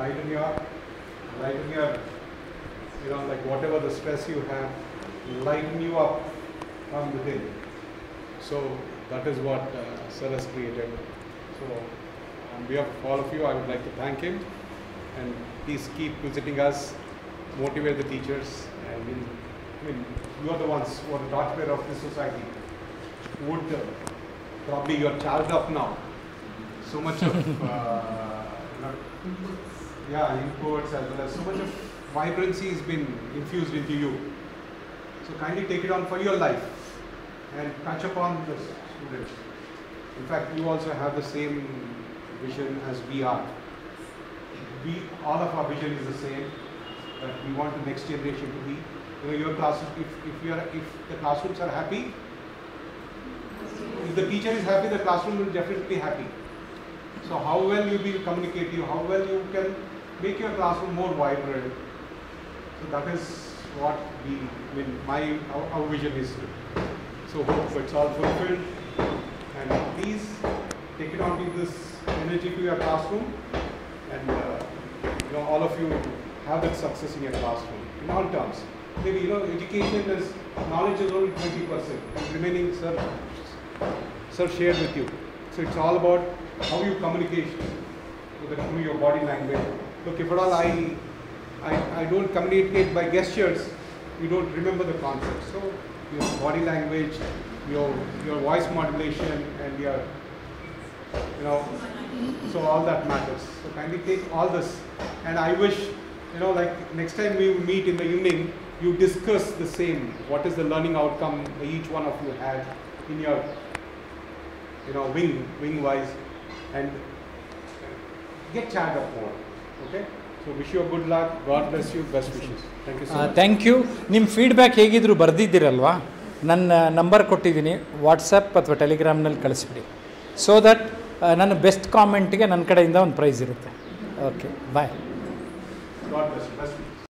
lighten you up, lighten your, you know, like whatever the stress you have, lighten you up from within. So that is what uh, Sir has created. So on behalf of all of you, I would like to thank him and please keep visiting us, motivate the teachers and in, I mean, you are the ones who are the taxpayer of this society. Would uh, probably you're charged up now. So much of, uh, know, yeah, inputs as well as so much of vibrancy has been infused into you. So kindly take it on for your life and touch upon the students. In fact, you also have the same vision as we are. We, all of our vision is the same, that we want the next generation to be. You know, your class, if, if, you are, if the classrooms are happy, if the teacher is happy, the classroom will definitely be happy. So how well you be communicative, how well you can make your classroom more vibrant. So that is what we, I mean, my, our, our vision is. So hope it's all fulfilled. And please take it on with this energy to your classroom. And uh, you know, all of you have that success in your classroom in all terms. Maybe you know, education is knowledge is only twenty percent, and remaining, sir, sir shared with you. So it's all about how you communicate with the, through your body language. Look, if at all I, I, I don't communicate by gestures, you don't remember the concept. So your body language, your your voice modulation, and your you know, so all that matters. So kindly take all this, and I wish you know, like next time we meet in the evening, you discuss the same. What is the learning outcome each one of you had in your you know wing wing wise, and get charged up more. Okay. So wish you a good luck. God bless you. Best wishes. Thank you so much. Thank you ನಿಮ್ಮ feedback ಹೇಗಿದ್ರು ಬರೆದಿದ್ದೀರಲ್ವಾ ನನ್ನ number ಕೊಟ್ಟಿದ್ದೀನಿ WhatsApp ಅಥವಾ ಟೆಲಿಗ್ರಾಮ್ನಲ್ಲಿ ಕಳಿಸ್ಬಿಡಿ so that ನನ್ನ best ಕಾಮೆಂಟ್ಗೆ ನನ್ನ ಕಡೆಯಿಂದ ಒಂದು ಪ್ರೈಸ್ ಇರುತ್ತೆ okay bye God bless you. Best wishes.